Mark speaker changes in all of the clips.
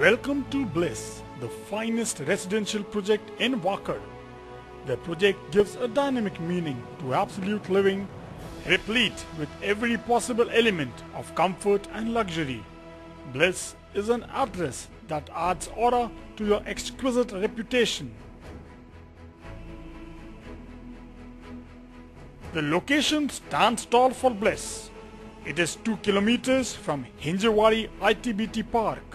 Speaker 1: Welcome to Bliss, the finest residential project in Wakad. The project gives a dynamic meaning to absolute living, replete with every possible element of comfort and luxury. Bliss is an address that adds aura to your exquisite reputation. The location stands tall for Bliss. It is 2 kilometers from Hinjawadi ITBT Park,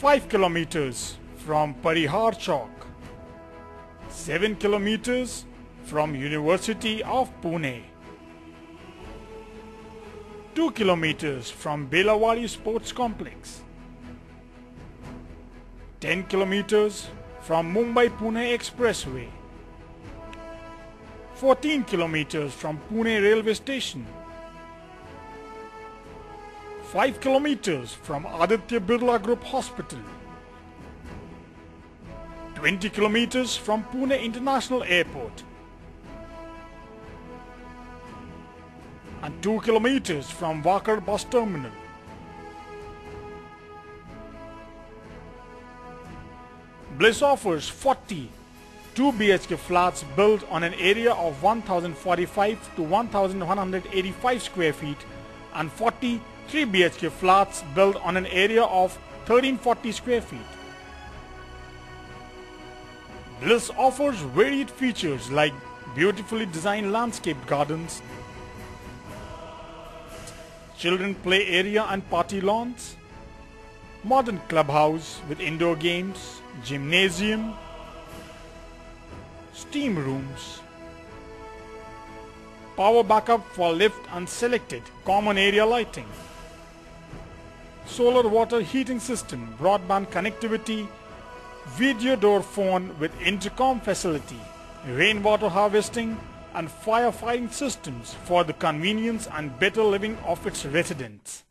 Speaker 1: 5 kilometers from Parihar Chowk, 7 kilometers from University of Pune, 2 kilometers from Balewadi Sports Complex, 10 kilometers from Mumbai-Pune Expressway, 14 kilometers from Pune railway station, 5 kilometers from Aditya Birla Group Hospital, 20 kilometers from Pune International Airport, and 2 kilometers from Wakad bus terminal. Bliss offers 40 2 BHK flats built on an area of 1045 to 1185 square feet and 40 3 BHK flats built on an area of 1340 square feet. Bliss offers varied features like beautifully designed landscape gardens, children play area and party lawns, modern clubhouse with indoor games, gymnasium, steam rooms, power backup for lift and selected common area lighting, solar water heating system, broadband connectivity, video door phone with intercom facility, rainwater harvesting and firefighting systems for the convenience and better living of its residents.